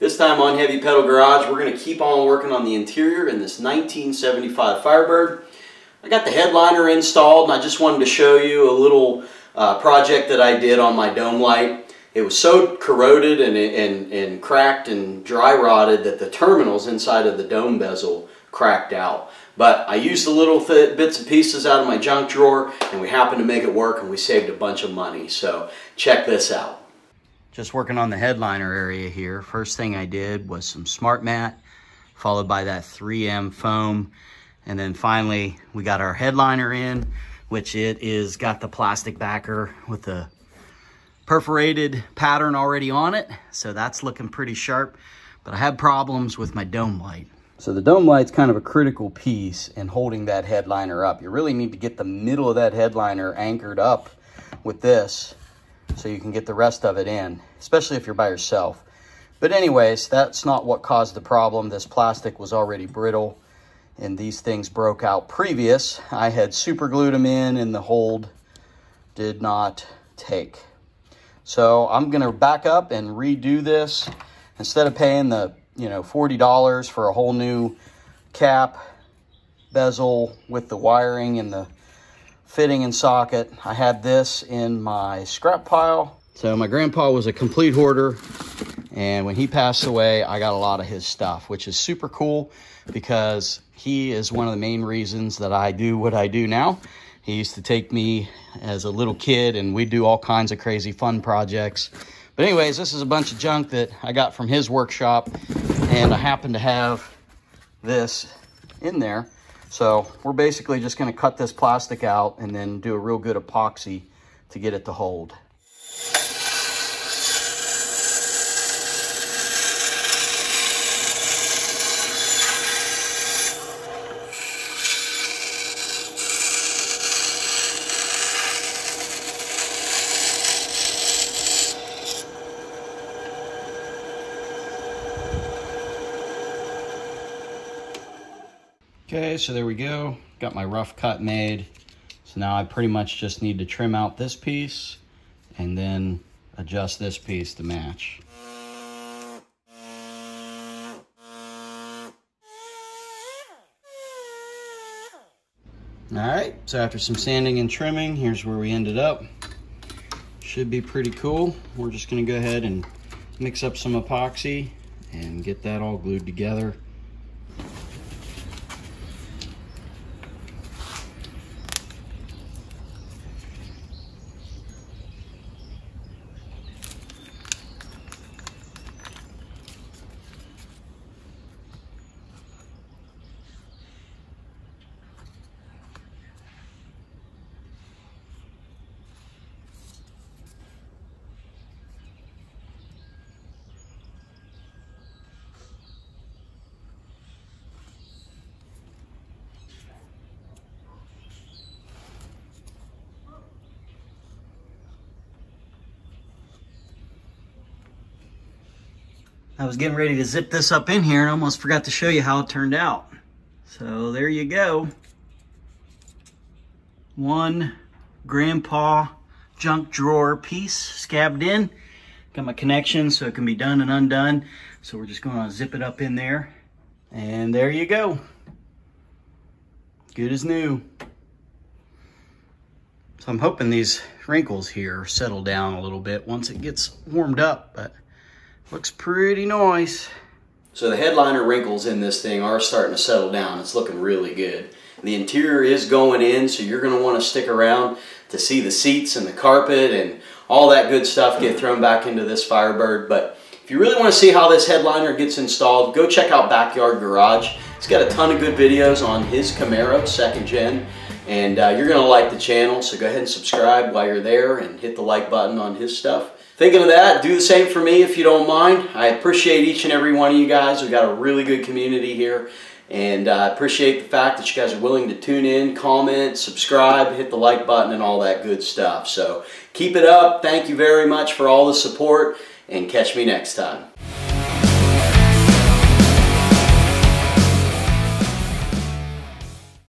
This time on Heavy Pedal Garage, we're going to keep on working on the interior in this 1975 Firebird. I got the headliner installed and I just wanted to show you a little uh, project that I did on my dome light. It was so corroded and, and, and cracked and dry rotted that the terminals inside of the dome bezel cracked out. But I used the little bits and pieces out of my junk drawer and we happened to make it work and we saved a bunch of money. So check this out. Just working on the headliner area here. First thing I did was some smart mat, followed by that 3M foam. And then finally, we got our headliner in, which it is got the plastic backer with the perforated pattern already on it. So that's looking pretty sharp. But I had problems with my dome light. So the dome light's kind of a critical piece in holding that headliner up. You really need to get the middle of that headliner anchored up with this so you can get the rest of it in, especially if you're by yourself. But anyways, that's not what caused the problem. This plastic was already brittle and these things broke out previous. I had super glued them in and the hold did not take. So I'm gonna back up and redo this. Instead of paying the you know $40 for a whole new cap, bezel with the wiring and the fitting and socket. I had this in my scrap pile. So my grandpa was a complete hoarder and when he passed away, I got a lot of his stuff, which is super cool because he is one of the main reasons that I do what I do now. He used to take me as a little kid and we'd do all kinds of crazy fun projects. But anyways, this is a bunch of junk that I got from his workshop and I happen to have this in there. So we're basically just gonna cut this plastic out and then do a real good epoxy to get it to hold. Okay, so there we go. Got my rough cut made. So now I pretty much just need to trim out this piece and then adjust this piece to match. All right, so after some sanding and trimming, here's where we ended up. Should be pretty cool. We're just gonna go ahead and mix up some epoxy and get that all glued together. I was getting ready to zip this up in here and almost forgot to show you how it turned out. So there you go. One grandpa junk drawer piece scabbed in. Got my connection so it can be done and undone. So we're just gonna zip it up in there. And there you go. Good as new. So I'm hoping these wrinkles here settle down a little bit once it gets warmed up, but Looks pretty nice. So the headliner wrinkles in this thing are starting to settle down. It's looking really good. The interior is going in, so you're going to want to stick around to see the seats and the carpet and all that good stuff get thrown back into this Firebird. But if you really want to see how this headliner gets installed, go check out Backyard Garage. He's got a ton of good videos on his Camaro, second gen. And uh, you're going to like the channel, so go ahead and subscribe while you're there and hit the like button on his stuff. Thinking of that, do the same for me if you don't mind. I appreciate each and every one of you guys. We've got a really good community here. And I uh, appreciate the fact that you guys are willing to tune in, comment, subscribe, hit the like button, and all that good stuff. So keep it up. Thank you very much for all the support, and catch me next time.